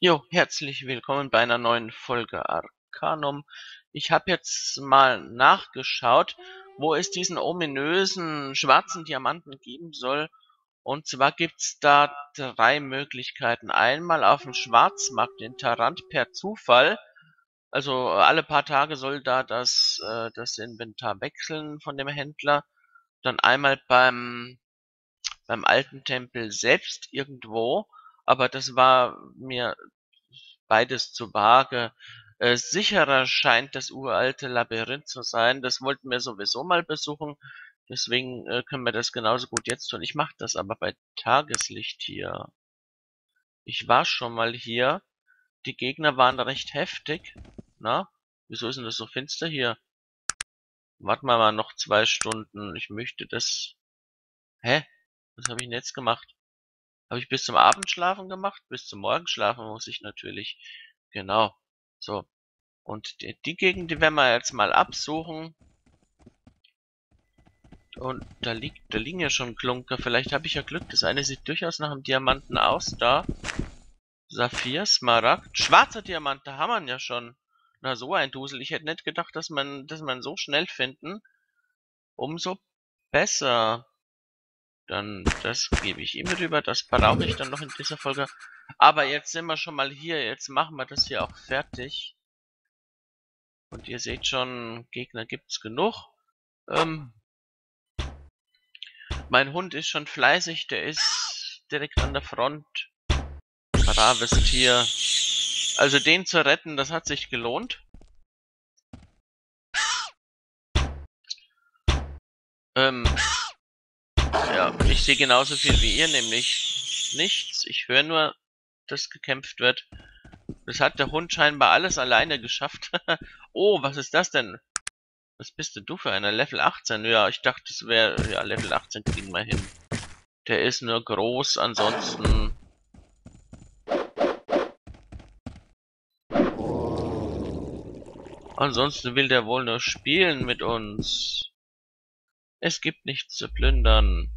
Jo, herzlich willkommen bei einer neuen Folge Arcanum. Ich habe jetzt mal nachgeschaut, wo es diesen ominösen schwarzen Diamanten geben soll. Und zwar gibt's da drei Möglichkeiten. Einmal auf dem Schwarzmarkt in Tarant per Zufall. Also alle paar Tage soll da das, äh, das Inventar wechseln von dem Händler. Dann einmal beim, beim alten Tempel selbst irgendwo aber das war mir beides zu vage. Äh, sicherer scheint das uralte Labyrinth zu sein. Das wollten wir sowieso mal besuchen. Deswegen äh, können wir das genauso gut jetzt tun. Ich mache das aber bei Tageslicht hier. Ich war schon mal hier. Die Gegner waren recht heftig. Na, wieso ist denn das so finster hier? Warten wir mal noch zwei Stunden. Ich möchte das... Hä? Was habe ich denn jetzt gemacht? Habe ich bis zum Abendschlafen gemacht? Bis zum Morgenschlafen muss ich natürlich. Genau. So. Und die, die Gegend, die werden wir jetzt mal absuchen. Und da liegt, da liegen ja schon Klunker. Vielleicht habe ich ja Glück. Das eine sieht durchaus nach einem Diamanten aus. Da. Saphir, Smaragd. Schwarzer Diamant, da haben wir ja schon. Na, so ein Dusel. Ich hätte nicht gedacht, dass man, dass man so schnell finden. Umso besser. Dann, das gebe ich ihm rüber. Das brauche ich dann noch in dieser Folge. Aber jetzt sind wir schon mal hier. Jetzt machen wir das hier auch fertig. Und ihr seht schon, Gegner gibt's genug. Ähm, mein Hund ist schon fleißig. Der ist direkt an der Front. Braves Tier. Also den zu retten, das hat sich gelohnt. Ähm, ja, ich sehe genauso viel wie ihr, nämlich nichts. Ich höre nur, dass gekämpft wird. Das hat der Hund scheinbar alles alleine geschafft. oh, was ist das denn? Was bist denn du für einer? Level 18? Ja, ich dachte, es wäre... Ja, Level 18 kriegen wir hin. Der ist nur groß, ansonsten... Ansonsten will der wohl nur spielen mit uns. Es gibt nichts zu plündern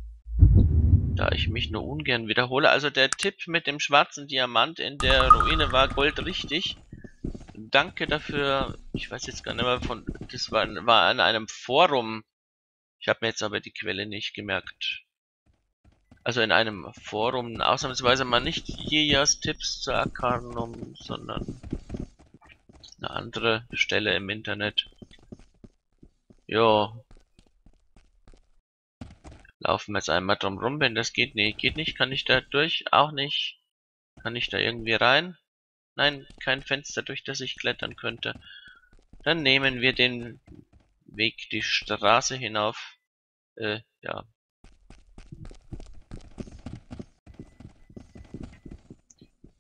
da ich mich nur ungern wiederhole. Also der Tipp mit dem schwarzen Diamant in der Ruine war goldrichtig. Danke dafür. Ich weiß jetzt gar nicht mehr von... Das war, war an einem Forum. Ich habe mir jetzt aber die Quelle nicht gemerkt. Also in einem Forum, ausnahmsweise mal nicht Jejas Tipps zu Arcanum, sondern eine andere Stelle im Internet. Jo, Laufen wir jetzt einmal drum rum, wenn das geht. Nee, geht nicht. Kann ich da durch? Auch nicht. Kann ich da irgendwie rein? Nein, kein Fenster, durch das ich klettern könnte. Dann nehmen wir den Weg die Straße hinauf. Äh, ja.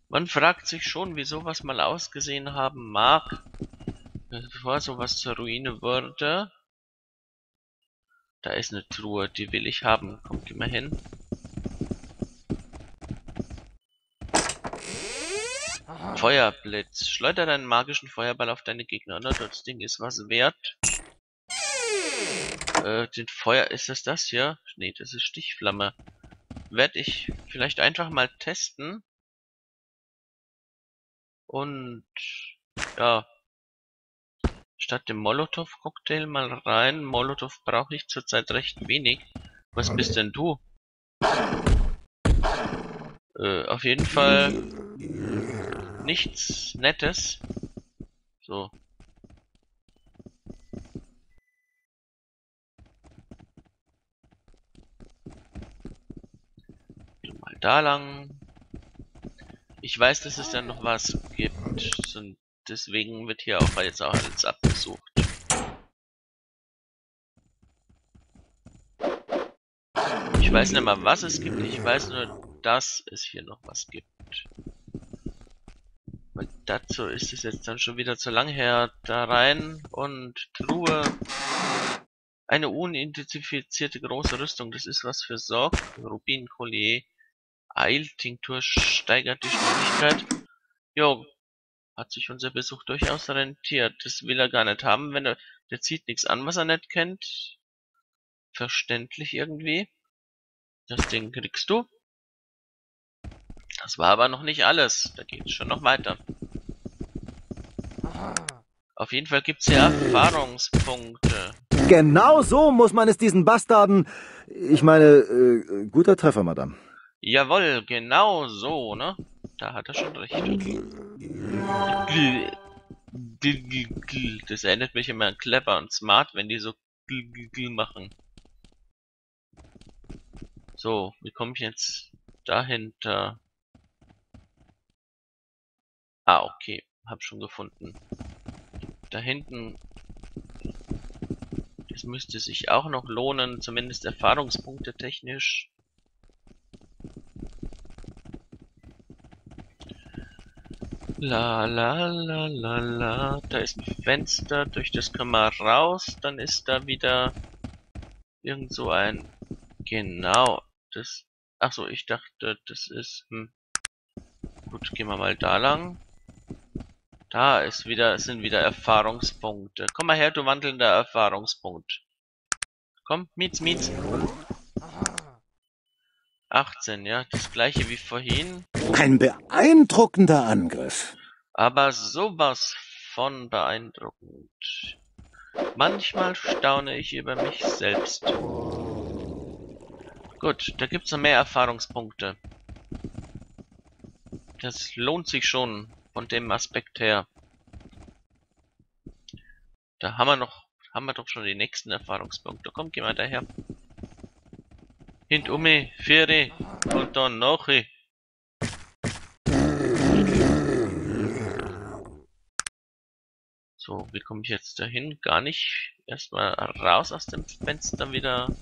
Man fragt sich schon, wie sowas mal ausgesehen haben mag, bevor sowas zur Ruine wurde. Da ist eine Truhe, die will ich haben. Komm, geh mal hin. Feuerblitz. Schleuder deinen magischen Feuerball auf deine Gegner. Oder? Das Ding ist was wert. Äh, den Feuer... Ist das das hier? Nee, das ist Stichflamme. Werde ich vielleicht einfach mal testen. Und... Ja, statt dem Molotow-Cocktail mal rein. Molotow brauche ich zurzeit recht wenig. Was bist denn du? Äh, auf jeden Fall nichts Nettes. So. Mal da lang. Ich weiß, dass es dann noch was gibt. So ein deswegen wird hier auch jetzt auch alles abgesucht. Ich weiß nicht mal, was es gibt. Ich weiß nur, dass es hier noch was gibt. Und dazu ist es jetzt dann schon wieder zu lang her. Da rein und Truhe. Eine unidentifizierte große Rüstung. Das ist was für Sorg. Rubin, Collier. Eiltinktur steigert die Schnelligkeit. Jo, hat sich unser Besuch durchaus rentiert. Das will er gar nicht haben, wenn er, der zieht nichts an, was er nicht kennt. Verständlich irgendwie. Das Ding kriegst du. Das war aber noch nicht alles. Da geht es schon noch weiter. Auf jeden Fall gibt es hier Erfahrungspunkte. Genau so muss man es diesen Bastarden... Ich meine, äh, guter Treffer, Madame. Jawohl, genau so, ne? Da hat er schon recht. Das erinnert mich immer an clever und smart, wenn die so machen. So, wie komme ich jetzt dahinter? Ah, okay. Hab schon gefunden. Da hinten. Das müsste sich auch noch lohnen, zumindest Erfahrungspunkte technisch. La la la la la. Da ist ein Fenster, durch das können wir raus. Dann ist da wieder irgend so ein. Genau. Das. Achso, ich dachte, das ist. Hm. Gut, gehen wir mal da lang. Da ist wieder, sind wieder Erfahrungspunkte. Komm mal her, du wandelnder Erfahrungspunkt. Komm, Mietz, Mietz. 18, ja, das gleiche wie vorhin. Ein beeindruckender Angriff. Aber sowas von beeindruckend. Manchmal staune ich über mich selbst. Gut, da gibt's noch mehr Erfahrungspunkte. Das lohnt sich schon von dem Aspekt her. Da haben wir noch, haben wir doch schon die nächsten Erfahrungspunkte. Komm, geh mal daher. Hint ume, vier und dann noch. So, wie komme ich jetzt dahin? Gar nicht. Erstmal raus aus dem Fenster wieder.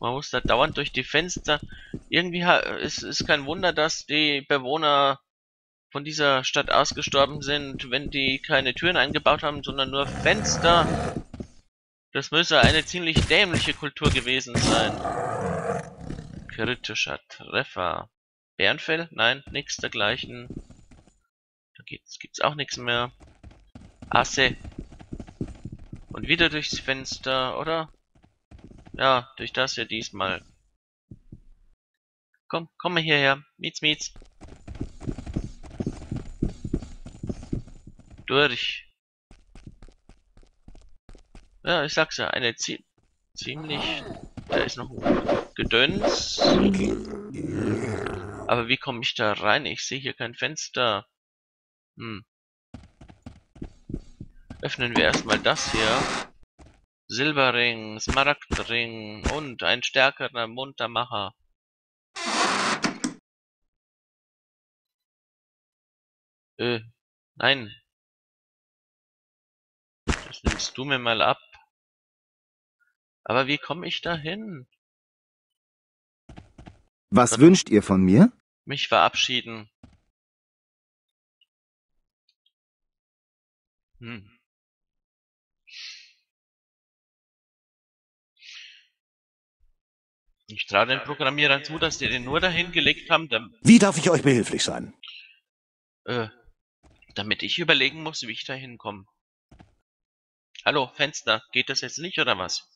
Man muss da dauernd durch die Fenster. Irgendwie ist es kein Wunder, dass die Bewohner von dieser Stadt ausgestorben sind, wenn die keine Türen eingebaut haben, sondern nur Fenster. Das müsse eine ziemlich dämliche Kultur gewesen sein. Kritischer Treffer. Bärenfell? Nein, nichts dergleichen. Da gibt's, gibt's auch nichts mehr. Asse. Und wieder durchs Fenster, oder? Ja, durch das hier diesmal. Komm, komm mal hierher. Mietz, mietz. durch. Ja, ich sag's ja, eine zie ziemlich... Da ist noch ein Gedöns. Aber wie komme ich da rein? Ich sehe hier kein Fenster. Hm. Öffnen wir erstmal das hier. Silberring, Smaragdring und ein stärkerer Muntermacher. Äh, nein, das nimmst du mir mal ab. Aber wie komme ich da hin? Was wünscht ihr von mir? Mich verabschieden. Hm. Ich traue den Programmierern zu, dass die den nur dahin gelegt haben, Wie darf ich euch behilflich sein? Äh, damit ich überlegen muss, wie ich da hinkomme. Hallo, Fenster, geht das jetzt nicht oder was?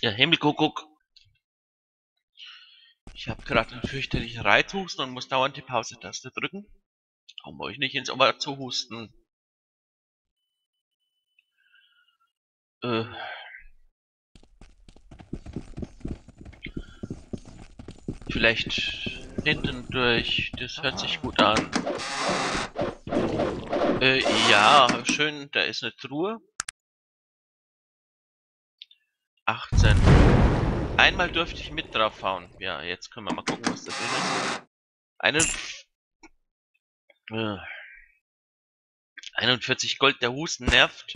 Ja, Himmelkuckuck. Ich habe gerade einen fürchterlichen Reizhusten und muss dauernd die Pause-Taste drücken. Um euch nicht ins Ohr zu husten. Äh. Vielleicht hinten durch. Das hört sich gut an. Äh, ja, schön. Da ist eine Truhe. 18. Einmal dürfte ich mit draufhauen. Ja, jetzt können wir mal gucken, was da drin ist. Eine... Äh, 41 Gold, der Husten nervt.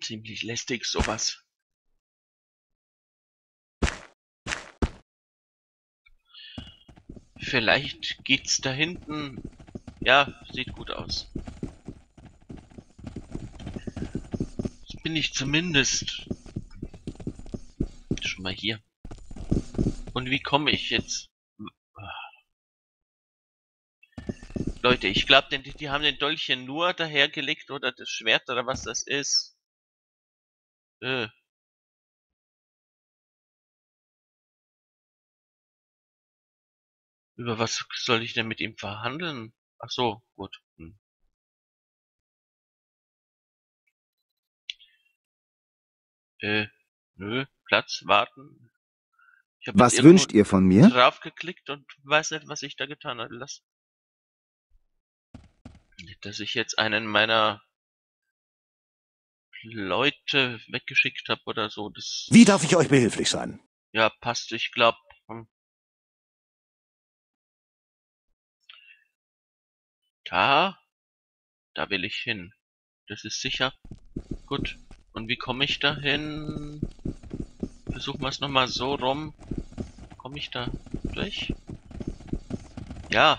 Ziemlich lästig, sowas. Vielleicht geht's da hinten. Ja, sieht gut aus. bin ich zumindest schon mal hier. Und wie komme ich jetzt? Leute, ich glaube, die, die haben den Dolch nur dahergelegt oder das Schwert oder was das ist. Äh. Über was soll ich denn mit ihm verhandeln? Ach so, gut. Äh, nö, Platz, warten. was wünscht ihr von mir? Drauf geklickt und weiß nicht, was ich da getan habe. Lass. Dass ich jetzt einen meiner Leute weggeschickt habe oder so. Das Wie darf ich euch behilflich sein? Ja, passt. Ich glaube. Hm. Da, da will ich hin. Das ist sicher. Gut. Und wie komme ich da hin? Versuchen wir es nochmal so rum. Komme ich da durch? Ja.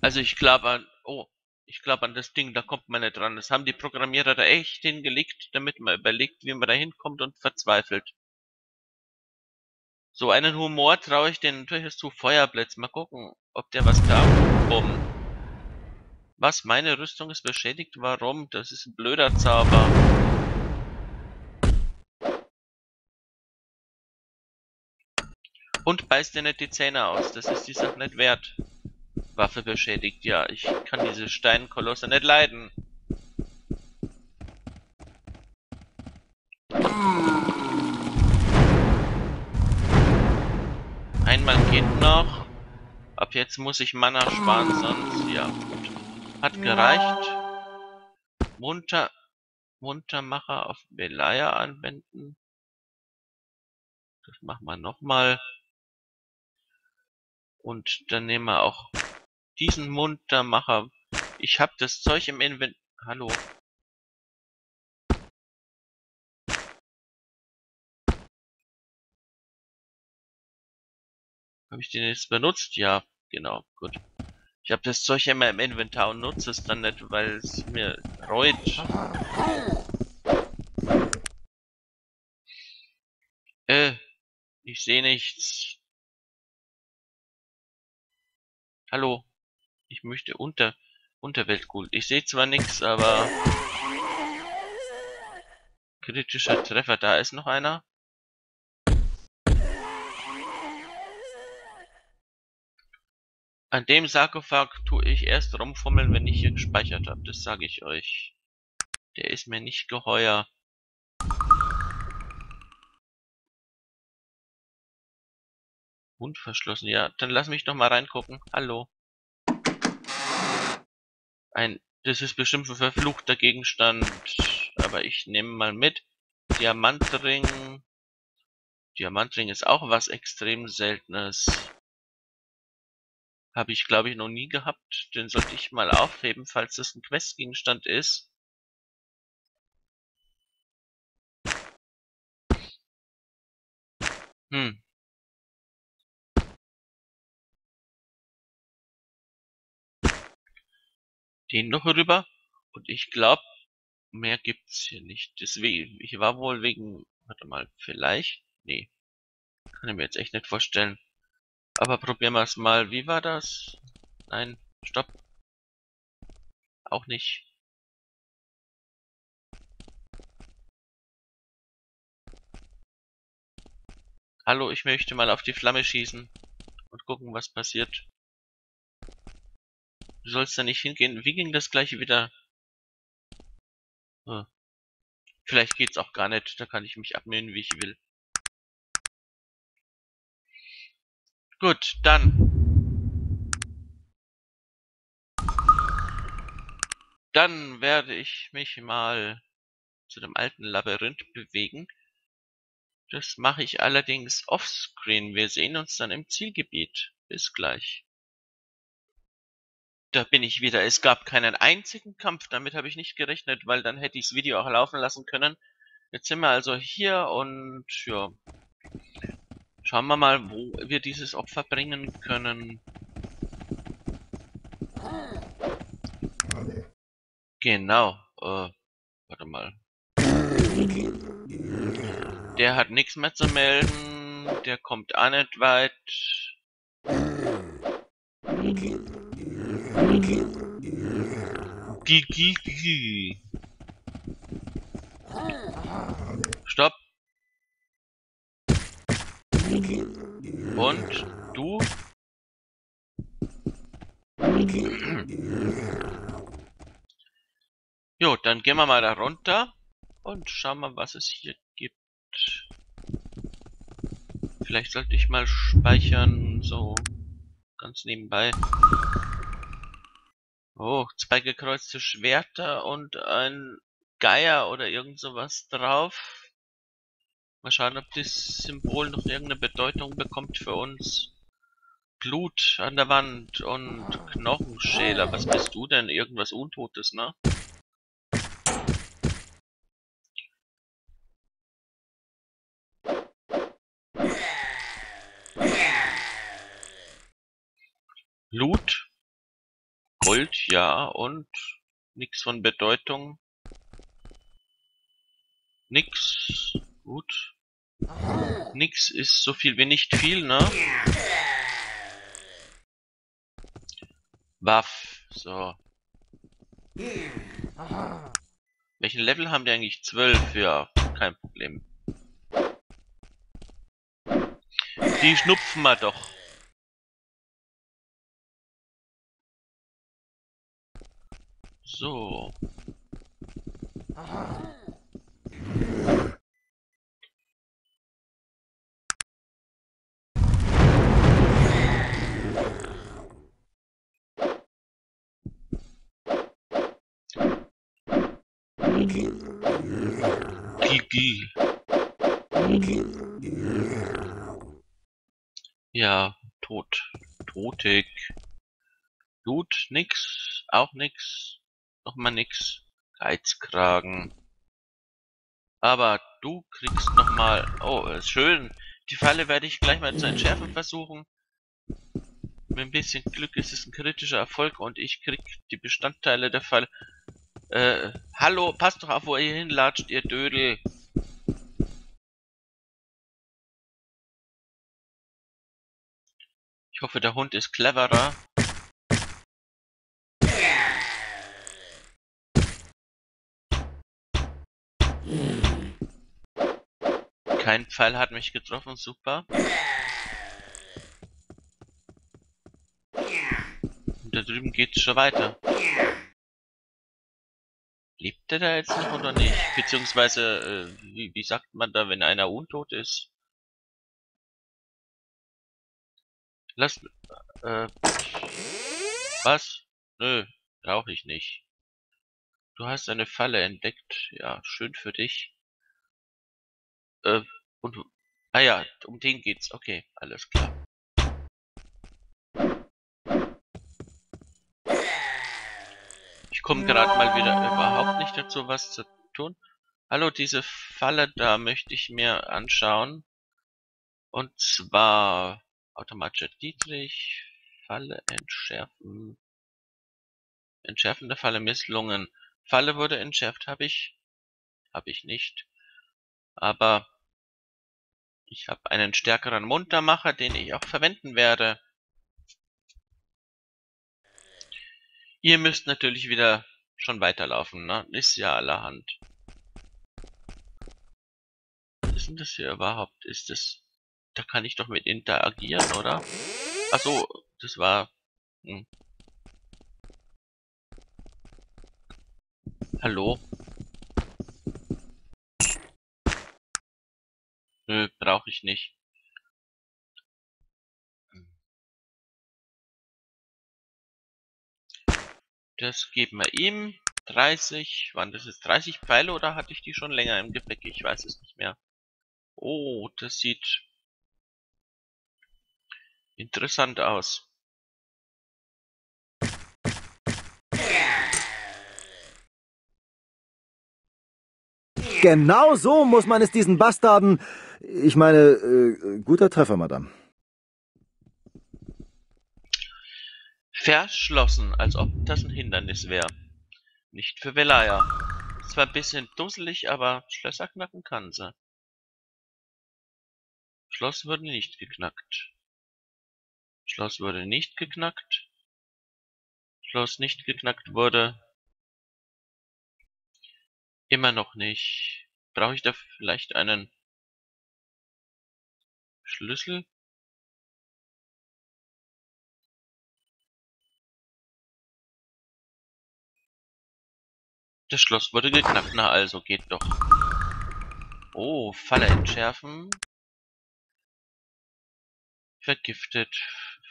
Also ich glaube an... Oh, ich glaube an das Ding, da kommt man nicht dran. Das haben die Programmierer da echt hingelegt, damit man überlegt, wie man da hinkommt und verzweifelt. So einen Humor traue ich denen durchaus zu. Feuerblitz. Mal gucken, ob der was kann. Bumm. Was? Meine Rüstung ist beschädigt? Warum? Das ist ein blöder Zauber. Und beißt dir nicht die Zähne aus. Das ist die Sache nicht wert. Waffe beschädigt. Ja, ich kann diese Steinkolosse nicht leiden. Einmal geht noch. Ab jetzt muss ich Mana sparen, sonst ja. Hat gereicht. Munter, Muntermacher auf Belaya anwenden. Das machen wir nochmal. Und dann nehmen wir auch diesen Muntermacher. Ich habe das Zeug im Inventar. Hallo. Habe ich den jetzt benutzt? Ja, genau, gut. Ich habe das Zeug immer im Inventar und nutze es dann nicht, weil es mir reut. Äh, ich sehe nichts. Hallo. Ich möchte unter Unterweltgold. Ich sehe zwar nichts, aber kritischer Treffer. Da ist noch einer. An dem Sarkophag tue ich erst rumfummeln, wenn ich hier gespeichert habe. Das sage ich euch. Der ist mir nicht geheuer. Mund verschlossen. Ja, dann lass mich doch mal reingucken. Hallo. Ein, das ist bestimmt ein verfluchter Gegenstand. Aber ich nehme mal mit. Diamantring. Diamantring ist auch was extrem Seltenes. Habe ich, glaube ich, noch nie gehabt. Den sollte ich mal aufheben, falls das ein Questgegenstand ist. Hm. Den noch rüber. Und ich glaube, mehr gibt's hier nicht. Deswegen, ich war wohl wegen, warte mal, vielleicht? Nee. Kann ich mir jetzt echt nicht vorstellen. Aber probieren wir es mal. Wie war das? Nein, stopp. Auch nicht. Hallo, ich möchte mal auf die Flamme schießen und gucken, was passiert. Du sollst da nicht hingehen. Wie ging das gleiche wieder? Hm. Vielleicht geht's auch gar nicht. Da kann ich mich abmühen, wie ich will. Gut, dann. Dann werde ich mich mal zu dem alten Labyrinth bewegen. Das mache ich allerdings offscreen. Wir sehen uns dann im Zielgebiet. Bis gleich. Da bin ich wieder. Es gab keinen einzigen Kampf. Damit habe ich nicht gerechnet, weil dann hätte ich das Video auch laufen lassen können. Jetzt sind wir also hier und ja, Schauen wir mal, wo wir dieses Opfer bringen können. Genau. Äh, warte mal. Der hat nichts mehr zu melden. Der kommt auch nicht weit. Stopp. Und du? Jo, dann gehen wir mal da runter und schauen mal, was es hier gibt. Vielleicht sollte ich mal speichern, so ganz nebenbei. Oh, zwei gekreuzte Schwerter und ein Geier oder irgend sowas drauf. Mal schauen, ob das Symbol noch irgendeine Bedeutung bekommt für uns. Blut an der Wand und Knochenschäler. Was bist du denn? Irgendwas Untotes, ne? Loot. Gold, ja, und nix von Bedeutung. Nix. Gut. Nix ist so viel wie nicht viel, ne? Waff. So. Welchen Level haben die eigentlich? 12? Ja, kein Problem. Die schnupfen wir doch. So. Gigi. Ja, tot. Totig. Blut, nix. Auch nix. Nochmal nix. Geizkragen. Aber du kriegst nochmal... Oh, ist schön. Die Falle werde ich gleich mal zu entschärfen versuchen. Mit ein bisschen Glück ist es ein kritischer Erfolg und ich krieg die Bestandteile der Falle. Äh, hallo, passt doch auf, wo ihr hinlatscht, ihr Dödel. Ich hoffe, der Hund ist cleverer. Kein Pfeil hat mich getroffen, super. Und da drüben geht's schon weiter. Lebt der da jetzt noch oder nicht? Beziehungsweise, äh, wie, wie sagt man da, wenn einer untot ist? Lass, äh, was? Nö, brauche ich nicht. Du hast eine Falle entdeckt. Ja, schön für dich. Äh, und, ah ja, um den geht's. Okay, alles klar. Komme gerade mal wieder überhaupt nicht dazu, was zu tun. Hallo, diese Falle da möchte ich mir anschauen. Und zwar automatischer Dietrich, Falle entschärfen. Entschärfen der Falle misslungen. Falle wurde entschärft, habe ich? Habe ich nicht. Aber ich habe einen stärkeren Muntermacher, den ich auch verwenden werde. Ihr müsst natürlich wieder schon weiterlaufen, ne? Ist ja allerhand. Was ist denn das hier überhaupt? Ist das... Da kann ich doch mit interagieren, oder? Ach so, das war... Hm. Hallo? Nö, brauche ich nicht. Das geben wir ihm. 30, waren das jetzt 30 Pfeile oder hatte ich die schon länger im Gepäck? Ich weiß es nicht mehr. Oh, das sieht interessant aus. Genau so muss man es diesen Bastarden... Ich meine, äh, guter Treffer, Madame. Verschlossen, als ob das ein Hindernis wäre. Nicht für Velaya. Zwar ein bisschen dusselig, aber Schlösser knacken kann sie. Schloss wurde nicht geknackt. Schloss wurde nicht geknackt. Schloss nicht geknackt wurde. Immer noch nicht. Brauche ich da vielleicht einen Schlüssel? Das Schloss wurde geknackt, na also geht doch. Oh, Falle entschärfen. Vergiftet.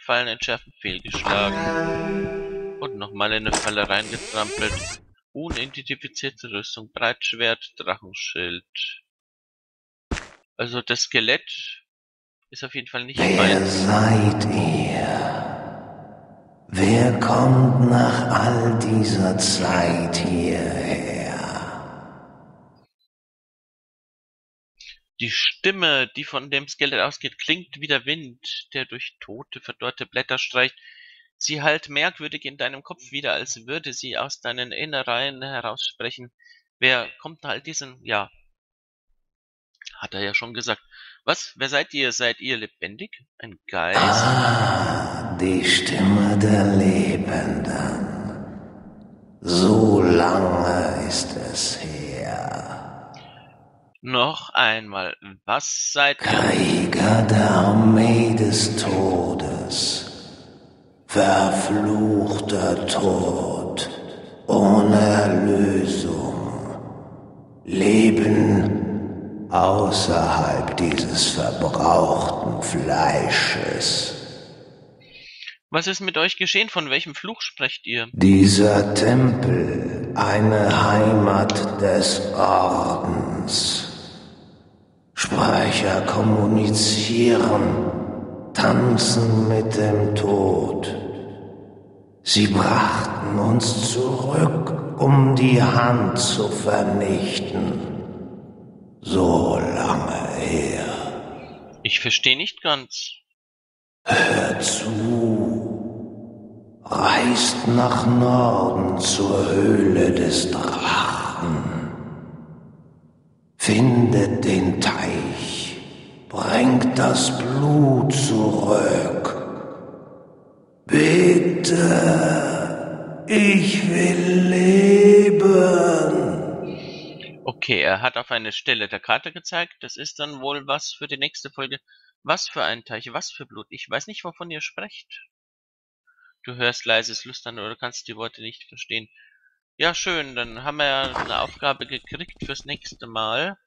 Fallen entschärfen, fehlgeschlagen. Und nochmal in eine Falle reingetrampelt. Unidentifizierte Rüstung, Breitschwert, Drachenschild. Also das Skelett ist auf jeden Fall nicht Wer mein. seid ihr? Wer kommt nach all dieser Zeit hierher? Die Stimme, die von dem Skelett ausgeht, klingt wie der Wind, der durch tote, verdorrte Blätter streicht. Sie hallt merkwürdig in deinem Kopf wieder, als würde sie aus deinen Innereien heraussprechen. Wer kommt nach all diesen, ja, hat er ja schon gesagt. Was? Wer seid ihr? Seid ihr lebendig? Ein Geist? Ah, die Stimme der Lebenden. So lange ist es her. Noch einmal. Was seid ihr? Krieger der Armee des Todes. Verfluchter Tod. Ohne Erlösung. Leben außerhalb dieses verbrauchten Fleisches. Was ist mit euch geschehen? Von welchem Fluch sprecht ihr? Dieser Tempel, eine Heimat des Ordens. Sprecher kommunizieren, tanzen mit dem Tod. Sie brachten uns zurück, um die Hand zu vernichten. So lange her. Ich verstehe nicht ganz. Hört zu. Reist nach Norden zur Höhle des Drachen. Findet den Teich. Bringt das Blut zurück. Bitte. Ich will leben. Okay, er hat auf eine Stelle der Karte gezeigt. Das ist dann wohl was für die nächste Folge. Was für ein Teich, was für Blut. Ich weiß nicht, wovon ihr sprecht. Du hörst leises Lüstern oder kannst die Worte nicht verstehen. Ja, schön, dann haben wir ja eine Aufgabe gekriegt fürs nächste Mal.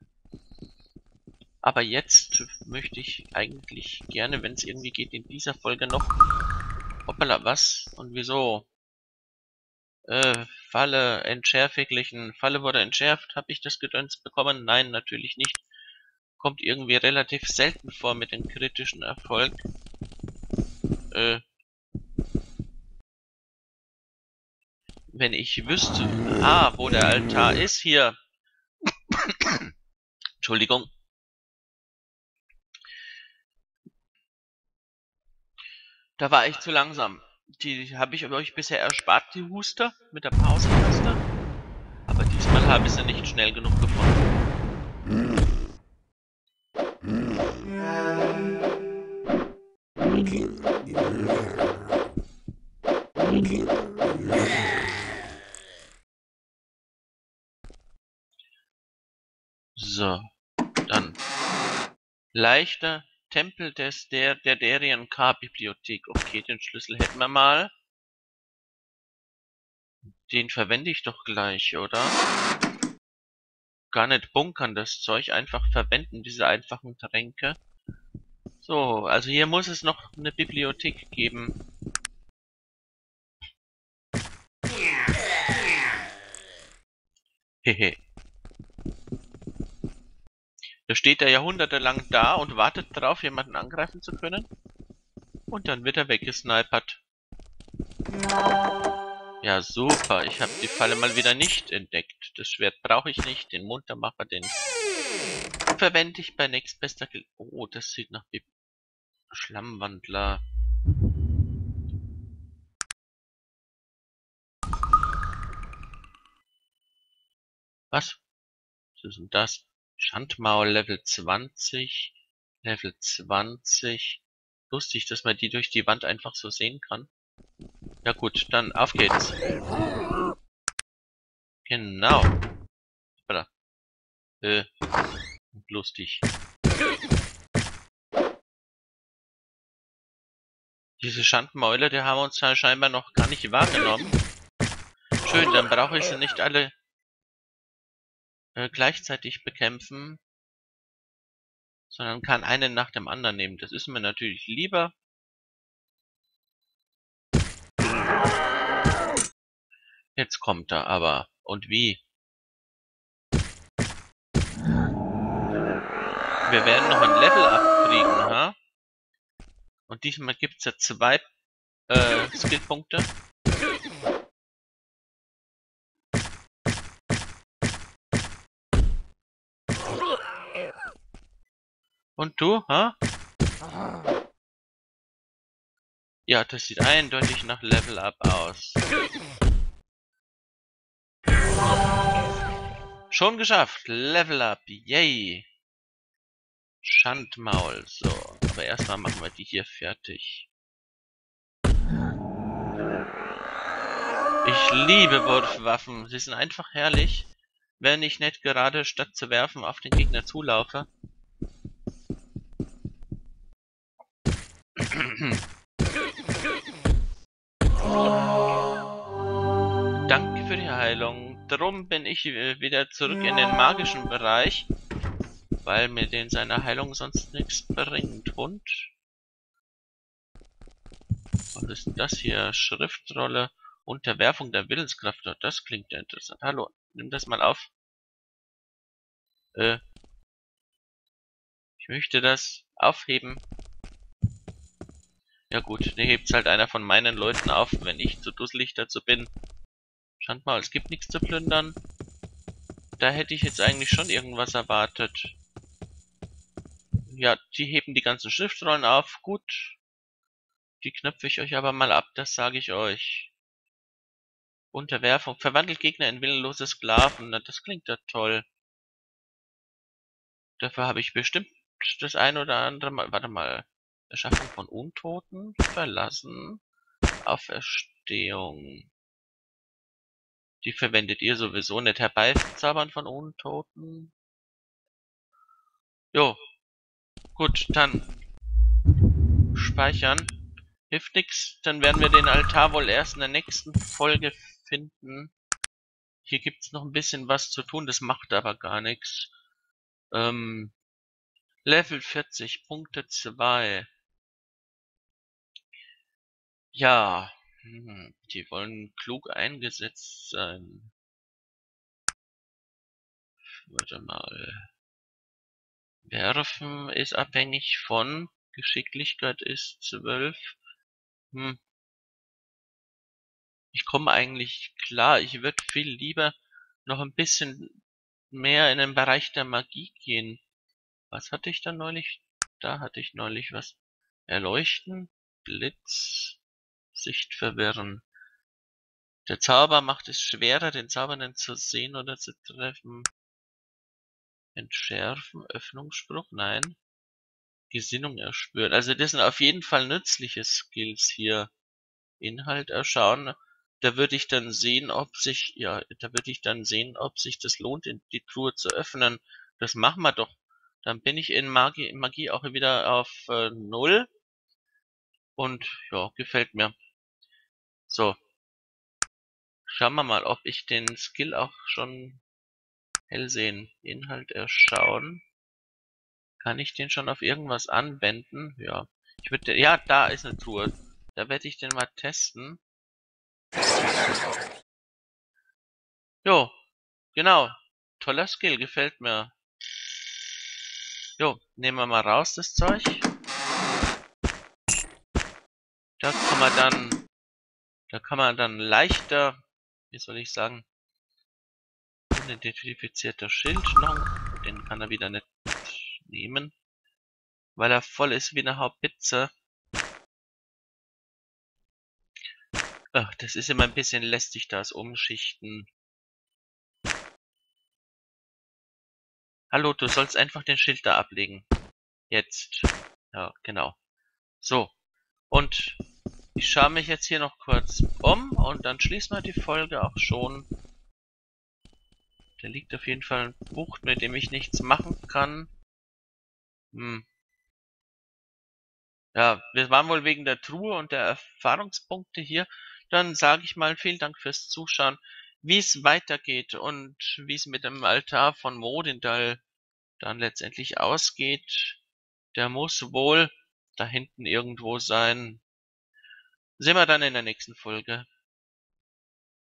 Aber jetzt möchte ich eigentlich gerne, wenn es irgendwie geht, in dieser Folge noch... Hoppala, was? Und wieso? Äh, Falle entschärfiglichen. Falle wurde entschärft. Habe ich das Gedöns bekommen? Nein, natürlich nicht. Kommt irgendwie relativ selten vor mit dem kritischen Erfolg. Äh, wenn ich wüsste, ah, wo der Altar ist, hier. Entschuldigung. Da war ich zu langsam. Die habe ich euch bisher erspart, die Huster, mit der Pausentaste. Aber diesmal habe ich sie nicht schnell genug gefunden. So, dann. Leichter Tempel des der der Darien K Bibliothek. Okay, den Schlüssel hätten wir mal. Den verwende ich doch gleich, oder? Gar nicht bunkern, das Zeug einfach verwenden, diese einfachen Tränke. So, also hier muss es noch eine Bibliothek geben. Hehe. Da steht er jahrhundertelang da und wartet darauf, jemanden angreifen zu können. Und dann wird er weggesnipert. Ja, super. Ich habe die Falle mal wieder nicht entdeckt. Das Schwert brauche ich nicht. Den Muntermacher, den verwende ich bei nächstbester Gel Oh, das sieht nach Bib Schlammwandler. Was? Was ist denn das? Schandmaul Level 20. Level 20. Lustig, dass man die durch die Wand einfach so sehen kann. Ja gut, dann auf geht's. Genau. Hoppala. Äh, lustig. Diese Schandmäuler, die haben uns ja scheinbar noch gar nicht wahrgenommen. Schön, dann brauche ich sie nicht alle gleichzeitig bekämpfen, sondern kann einen nach dem anderen nehmen. Das ist mir natürlich lieber. Jetzt kommt er aber. Und wie? Wir werden noch ein Level abkriegen, ha? Und diesmal gibt's ja zwei äh, Skillpunkte. Und du, ha? Ja, das sieht eindeutig nach Level Up aus. Schon geschafft. Level Up. Yay. Schandmaul. So, aber erstmal machen wir die hier fertig. Ich liebe Wurfwaffen. Sie sind einfach herrlich, wenn ich nicht gerade statt zu werfen auf den Gegner zulaufe. Danke für die Heilung. Drum bin ich wieder zurück in den magischen Bereich, weil mir den seine Heilung sonst nichts bringt. Hund. Was ist denn das hier? Schriftrolle. Unterwerfung der Willenskraft. Das klingt ja interessant. Hallo, nimm das mal auf. Äh. Ich möchte das aufheben. Ja gut, der hebt's halt einer von meinen Leuten auf, wenn ich zu dusselig dazu bin. Schaut mal, es gibt nichts zu plündern. Da hätte ich jetzt eigentlich schon irgendwas erwartet. Ja, die heben die ganzen Schriftrollen auf. Gut. Die knöpfe ich euch aber mal ab, das sage ich euch. Unterwerfung. Verwandelt Gegner in willenlose Sklaven. Na, das klingt ja toll. Dafür habe ich bestimmt das ein oder andere Mal... Warte mal. Erschaffung von Untoten, Verlassen, Auferstehung. Die verwendet ihr sowieso nicht. Herbeizaubern von Untoten. Jo. Gut, dann speichern. Hilft nix. Dann werden wir den Altar wohl erst in der nächsten Folge finden. Hier gibt's noch ein bisschen was zu tun, das macht aber gar nichts. Ähm, Level 40, Punkte 2. Ja, hm, die wollen klug eingesetzt sein. Warte mal. Werfen ist abhängig von Geschicklichkeit ist 12. Hm. Ich komme eigentlich klar. Ich würde viel lieber noch ein bisschen mehr in den Bereich der Magie gehen. Was hatte ich da neulich? Da hatte ich neulich was. Erleuchten, Blitz, Sicht verwirren. Der Zauber macht es schwerer, den Zaubernden zu sehen oder zu treffen. Entschärfen, Öffnungsspruch, nein. Gesinnung erspüren. Also das sind auf jeden Fall nützliche Skills hier. Inhalt erschauen. Da würde ich dann sehen, ob sich, ja, da würde ich dann sehen, ob sich das lohnt, die Truhe zu öffnen. Das machen wir doch. Dann bin ich in Magie, Magie auch wieder auf äh, Null. Und ja, gefällt mir. So. Schauen wir mal, ob ich den Skill auch schon hell sehen. Inhalt erschauen. Kann ich den schon auf irgendwas anwenden? Ja. Ich würde, ja, da ist eine Truhe. Da werde ich den mal testen. Jo, genau. Toller Skill, gefällt mir. Jo, nehmen wir mal raus das Zeug. Da kann man dann da kann man dann leichter, wie soll ich sagen, unidentifizierter Schild noch, den kann er wieder nicht nehmen, weil er voll ist wie eine Hauptpizza. Ach, das ist immer ein bisschen lästig, das Umschichten. Hallo, du sollst einfach den Schild da ablegen. Jetzt. Ja, genau. So. Und ich schaue mich jetzt hier noch kurz um und dann schließen wir die Folge auch schon. Da liegt auf jeden Fall ein Bucht, mit dem ich nichts machen kann. Hm. Ja, wir waren wohl wegen der Truhe und der Erfahrungspunkte hier. Dann sage ich mal vielen Dank fürs Zuschauen. wie es weitergeht und wie es mit dem Altar von Modindal dann letztendlich ausgeht, der muss wohl da hinten irgendwo sein. Sehen wir dann in der nächsten Folge.